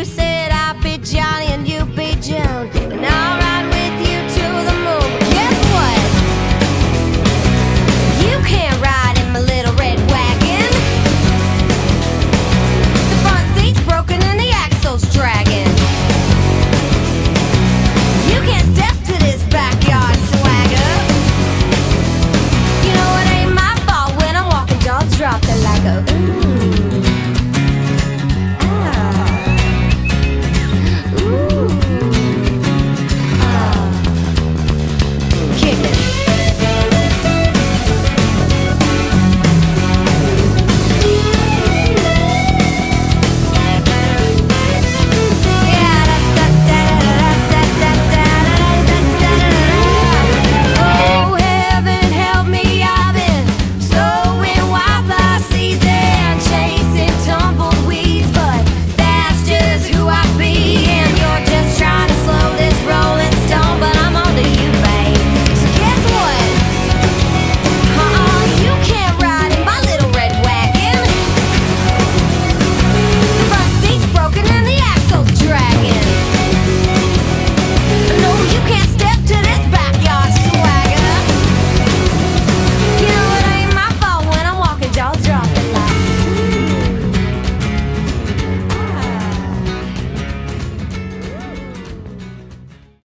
You Johnny Amen.